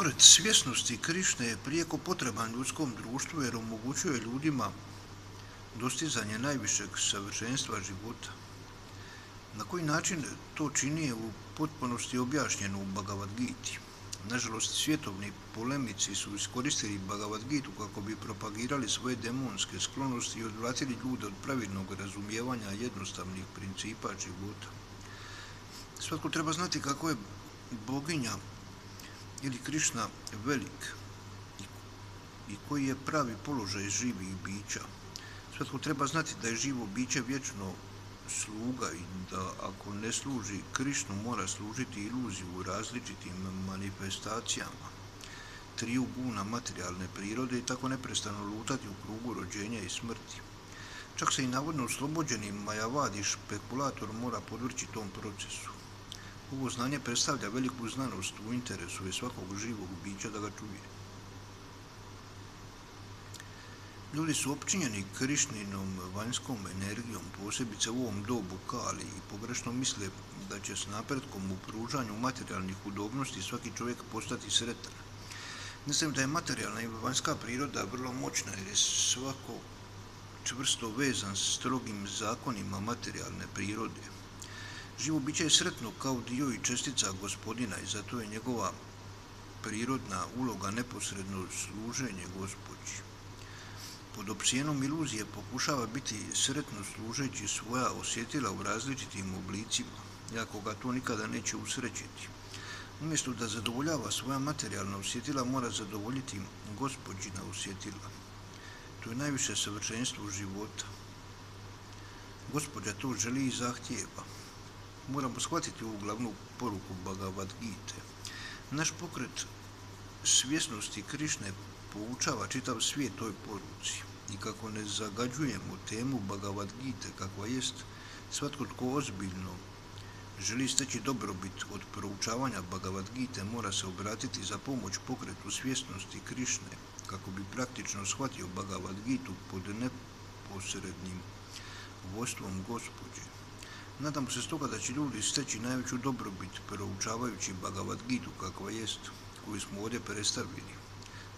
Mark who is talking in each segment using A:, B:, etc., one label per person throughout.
A: pokret svjesnosti Krišne je prijeko potreban ljudskom društvu jer omogućuje ljudima dostizanje najvišeg savršenstva života. Na koji način to čini je u potpunosti objašnjeno u Bhagavad Gita. Nažalost, svjetovni polemici su iskoristili Bhagavad Gita kako bi propagirali svoje demonske sklonosti i odvratili ljude od pravilnog razumijevanja jednostavnih principa života. Svatko treba znati kako je boginja ili Krišna velik i koji je pravi položaj živih bića. Svatko treba znati da je živo biće vječno sluga i da ako ne služi Krišnu mora služiti iluziju u različitim manifestacijama triju guna materijalne prirode i tako neprestano lutati u krugu rođenja i smrti. Čak se i navodno oslobođeni majavadi špekulator mora podvrći tom procesu. Ovo znanje predstavlja veliku znanost u interesu je svakog živog bića da ga čuje. Ljudi su općinjeni krišninom vanjskom energijom, posebice u ovom dobu kali i pogrešno misle da će s napretkom u pružanju materijalnih udobnosti svaki čovjek postati sretan. Mislim da je materijalna i vanjska priroda vrlo moćna jer je svako čvrsto vezan s strogim zakonima materijalne prirode. Živo biće je sretno kao dio i čestica gospodina i zato je njegova prirodna uloga neposredno služenje gospođi pod opcijenom iluzije pokušava biti sretno služeći svoja osjetila u različitim oblicima, jako ga to nikada neće usrećiti. Umjesto da zadovoljava svoja materijalna osjetila, mora zadovoljiti gospođina osjetila. To je najviše savršenstvo života. Gospodja to želi i zahtijeva. Moramo shvatiti ovu glavnu poruku Bhagavad Gita. Naš pokret svjesnosti Krišne poučava čitav svijet toj poruci i kako ne zagađujemo temu Bhagavad Gita kakva jest, svatko tko ozbiljno želi steći dobrobit od proučavanja Bhagavad Gita mora se obratiti za pomoć pokretu svjesnosti Krišne kako bi praktično shvatio Bhagavad Gitu pod neposrednim vodstvom gospođe. Nadamo se stoga da će ljudi steći najveću dobrobit proučavajući Bhagavad Gitu kakva jest, koju smo ovdje predstavili.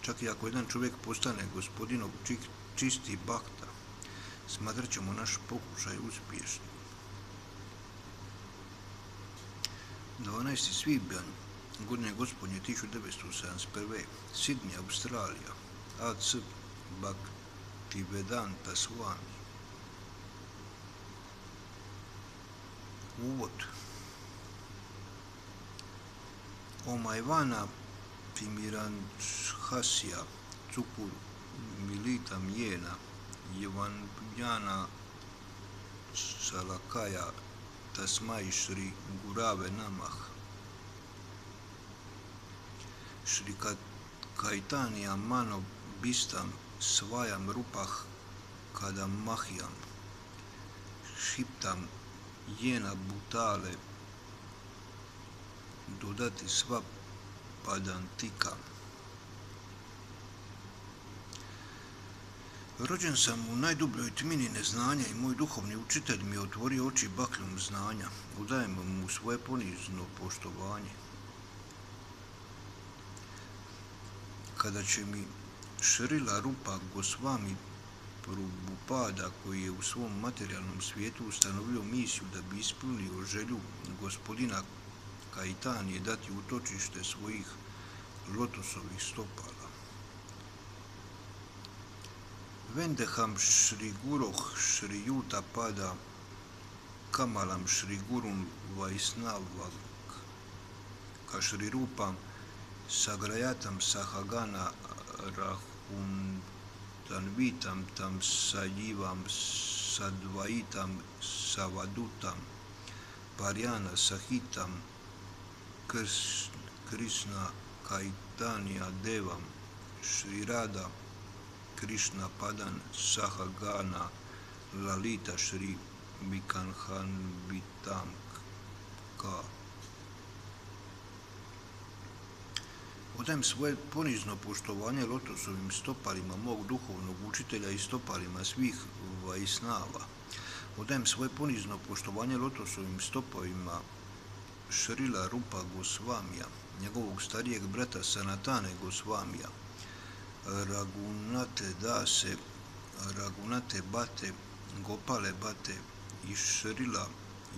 A: Čak i ako jedan čovjek postane gospodinov čisti bakta, smatrat ćemo naš pokušaj uspješnim. 12. svibanj godine gospodnje 1971. Sidney, Australija, AC Bhaktivedanta Swami. Увод. Омайвана Пимиранхасия Цукур Милита Мьена Евангяна Салакая Тасмай Шри Гураве Намах Шри Кайтания Мано Бистам Сваям Рупах Кадамахиям Шиптам Jena Butale, dodati sva padantika. Rođen sam u najdubljoj tmini neznanja i moj duhovni učitelj mi je otvorio oči bakljom znanja. Udajem mu svoje ponizno poštovanje. Kada će mi Šrila Rupa Gosvami Prabhupada koji je u svom materijalnom svijetu ustanovio misiju da bi ispunio želju gospodina Kaitanije dati utočište svojih lotosovih stopala. Vendeham Shri Guroh Shri Yuta Pada Kamalam Shri Gurum Vaisnavak Kashri Rupam Sagrayatam Sahagana Rahun Tanvitam Tam Sajivam Sadvaitam Savadutam Paryana Sahitam Krishna Kaitanya Devam Shri Radha Krishna Padan Sahagana Lalita Shri Vikanhan Ka. Odajem svoje ponizno poštovanje lotosovim stopalima mog duhovnog učitelja i stopalima svih vajsnava. Odajem svoje ponizno poštovanje lotosovim stopalima Šrila Rupa Gosvamija, njegovog starijeg brata Sanatane Gosvamija, Ragunate Dase, Ragunate Bate, Gopale Bate i Šrila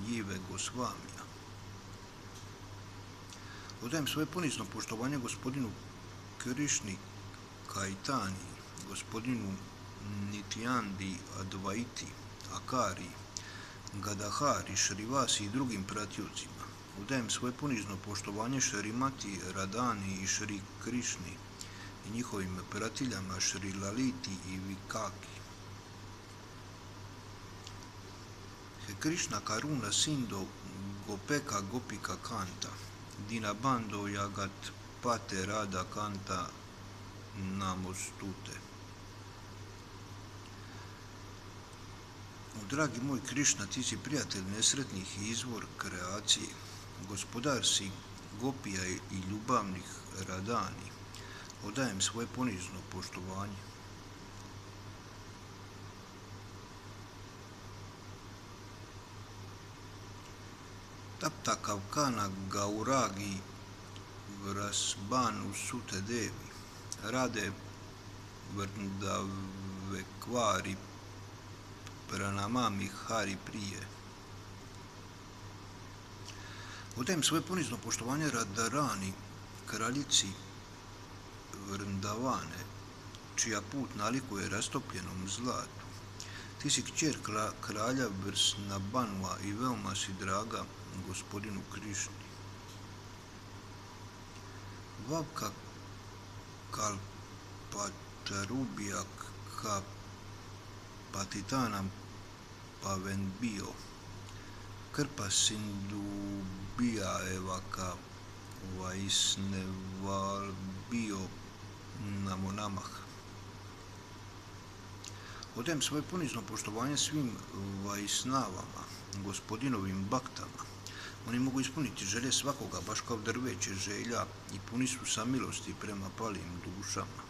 A: Jive Gosvamija. Odajem svoje ponizno poštovanje gospodinu Krišni Kajtani, gospodinu Nityandi Advaiti, Akari, Gadahari, Šrivasi i drugim pratjocima. Udajem svoje ponizno poštovanje Šrimati, Radani i Šri Krišni i njihovim pratiljama Šri Laliti i Vikaki. He Krishna Karuna Sindo Gopeka Gopika Kanta Dina Bando Jagat Pate Rada Kanta Namostute. Dragi moj Krišna, ti si prijatelj nesretnih i izvor kreacije. Gospodar si gopija i ljubavnih radani. Odajem svoje ponizno poštovanje. Tapta Kavkana Gauragi Vrasbanu Sute Devi Rade Vrndave Kvari Pranamami Hari Prije Odajem svoje ponizno poštovanje Radarani, kraljici Vrndavane, čija put nalikuje rastopljenom zlatu. Ti si kćer kralja Vrsna Banua i veoma si draga gospodinu Krišni. Vavka Kalpatarubijak ka patitanam pavenbio. Krpa sindubija evaka vaisnevalbio namo namah. Odajem svoje ponizno poštovanje svim vajsnavama, gospodinovim baktama. Oni mogu ispuniti želje svakoga, baš kao drveće želja i puni su sa milosti prema palim dušama.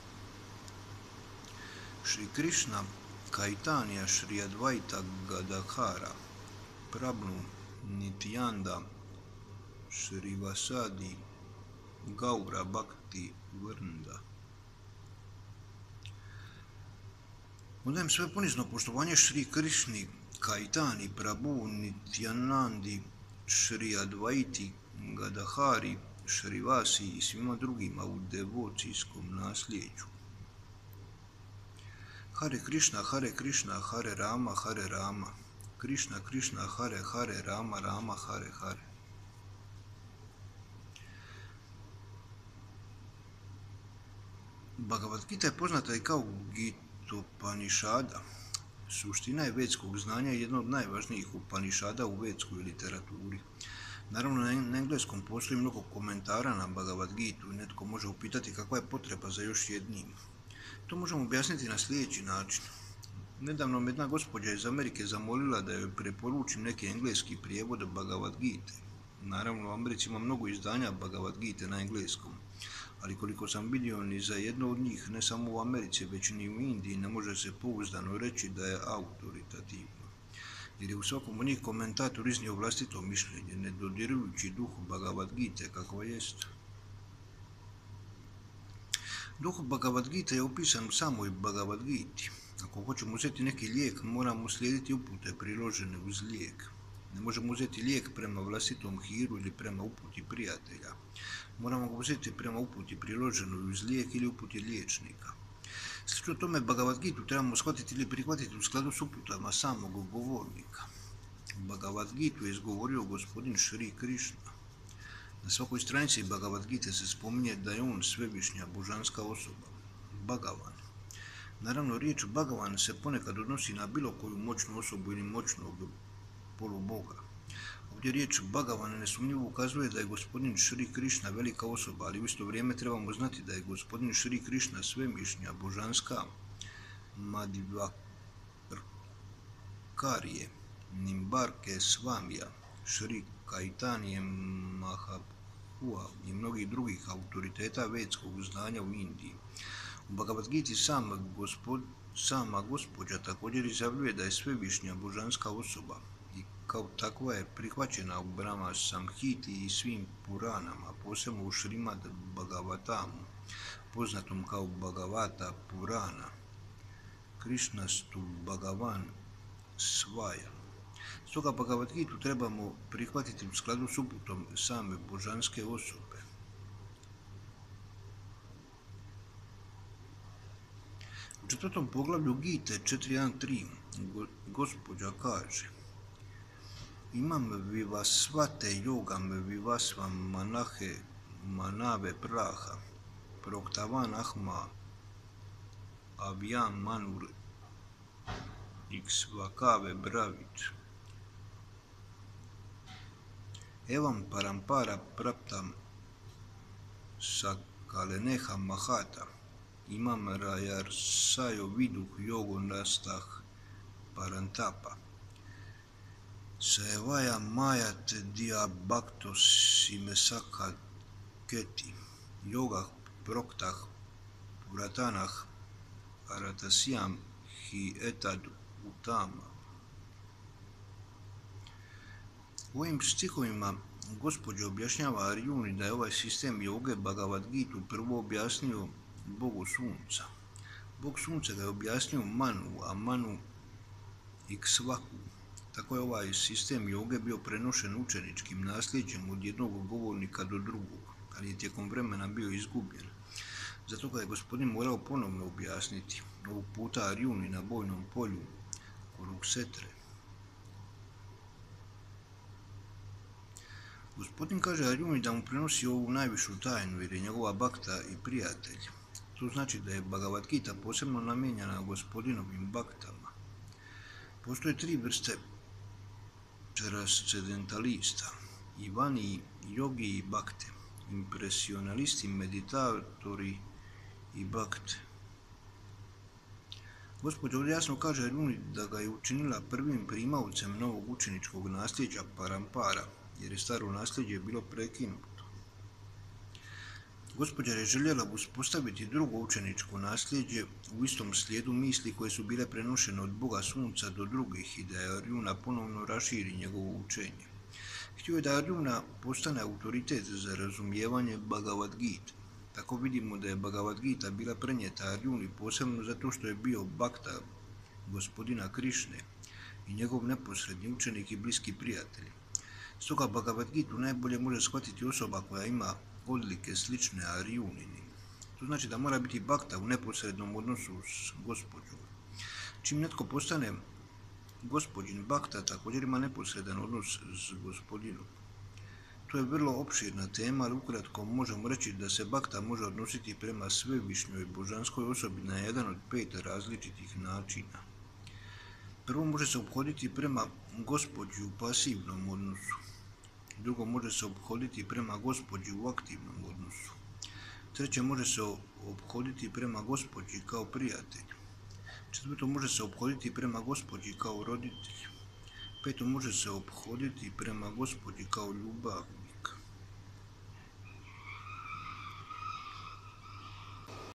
A: Šri Krišna, Kaitanija, Šri Advaita, Gadahara, Prabnu, Nityanda, Šri Vasadi, Gaura Bhakti Vrnda. Odajem sve ponizno poštovanje Šri Krišni, Kaitani, Prabhu, Nityanandi, Šri Advaiti, Gadahari, Šri Vasi i svima drugima u devocijskom nasljeđu. Hare Krishna, Hare Krishna, Hare Rama, Hare Rama. Krishna, Krishna, Hare Hare, Rama, Rama, Hare Hare. Bhagavad Gita je poznata i kao Gitopanišada. Suština je vedskog znanja jedna od najvažnijih upanišada u vedskoj literaturi. Naravno, na engleskom postoji mnogo komentara na Bhagavad Gita i netko može upitati kakva je potreba za još jednim. To možemo objasniti na sljedeći način. Nedavno me jedna gospođa iz Amerike zamolila da joj preporučim neki engleski prijevod Bhagavad Gita. Naravno, u Americi ima mnogo izdanja Bhagavad Gita na engleskom, ali koliko sam vidio ni za jedno od njih, ne samo u Americi, već ni u Indiji, ne može se pouzdano reći da je autoritativno. Jer je u svakom od njih komentator iznio vlastito mišljenje, ne dodirujući duhu Bhagavad Gita kakva jest. Duh Bhagavad Gita je opisan u samoj Bhagavad Gita. Ako hoćemo uzeti neki lijek, moramo slijediti upute priložene uz lijek. Ne možemo uzeti lijek prema vlastitom hiru ili prema uputi prijatelja. Moramo ga uzeti prema uputi priloženoj uz lijek ili uputi liječnika. Slično tome Bhagavad Gita trebamo shvatiti ili prihvatiti u skladu s uputama samog govornika. Bhagavad Gita je izgovorio gospodin Šri Krishna. Na svakoj stranici Bhagavad Gita se spominje da je on svevišnja božanska osoba, Bhagavan. Naravno, riječ Bhagavan se ponekad odnosi na bilo koju moćnu osobu ili moćnog poluboga. Ovdje riječ Bhagavan nesumnjivo ukazuje da je gospodin Šri Krišna velika osoba, ali u isto vrijeme trebamo znati da je gospodin Šri Krišna svemišnja božanska Madhvakarije, Nimbarke Svamija, Šri Kaitanije Mahapua i mnogih drugih autoriteta vedskog znanja u Indiji. U Bhagavad Gita sam gospod, sama gospođa također izjavljuje da je svevišnja božanska osoba kao takva je prihvaćena u Brahma Samhiti i svim Puranama, posebno u Šrimad Bhagavatamu, poznatom kao Bhagavata Purana, Krišnastu Bhagavan Svaja. Stoga Bhagavad Gitu trebamo prihvatiti u skladu s uputom same božanske osobe. U četvrtom poglavlju Gite 4.1.3 gospođa kaže Imam vivasvate yogam vivasvam manahe manave praha. Proktavan ahma avyan manur iksvakave bravit. Evam parampara praptam sakaleneha mahata. Imam rajar sayo viduh yogo nastah parantapa. Sevaya mayat dia bhaktos simesaka keti yoga proktah puratanah aratasyam hi etad utama. U ovim stihovima gospođa objašnjava Arjuni da je ovaj sistem joge Bhagavad Gitu prvo objasnio Bogu sunca. Bog sunca ga je objasnio Manu, a Manu i Ksvaku. Tako je ovaj sistem joge bio prenošen učeničkim nasljeđem od jednog govornika do drugog, ali je tijekom vremena bio izgubljen. Zato ga je gospodin morao ponovno objasniti, ovog puta Arjuni na bojnom polju Kuruksetre. Gospodin kaže Arjuni da mu prenosi ovu najvišu tajnu jer je njegova bakta i prijatelj. To znači da je Bhagavad Gita posebno namijenjena gospodinovim baktama. Postoje tri vrste transcendentalista, Ivani, jogi i bakte, impresionalisti, meditatori i bakte. Gospođa ovdje jasno kaže Runi da ga je učinila prvim primavcem novog učeničkog nasljeđa Parampara, jer je staro nasljeđe bilo prekinuto. Gospođa je željela uspostaviti drugo učeničko nasljeđe u istom slijedu misli koje su bile prenošene od Boga Sunca do drugih i da je Arjuna ponovno raširi njegovo učenje. Htio je da Arjuna postane autoritet za razumijevanje Bhagavad Gita. Tako vidimo da je Bhagavad Gita bila prenijeta Arjuni posebno zato što je bio bakta gospodina Krišne i njegov neposredni učenik i bliski prijatelj. Stoga Bhagavad Gita najbolje može shvatiti osoba koja ima odlike slične Arijunini. To znači da mora biti bakta u neposrednom odnosu s gospođom. Čim netko postane gospođin bakta, također ima neposredan odnos s gospodinom. To je vrlo opširna tema, ali ukratko možemo reći da se bakta može odnositi prema svevišnjoj božanskoj osobi na jedan od pet različitih načina. Prvo može se obhoditi prema gospođi u pasivnom odnosu. Drugo, može se obhoditi prema gospođi u aktivnom odnosu. Treće, može se obhoditi prema gospođi kao prijatelj. Četvrto, može se obhoditi prema gospođi kao roditelj. Peto, može se obhoditi prema gospođi kao ljubavnik.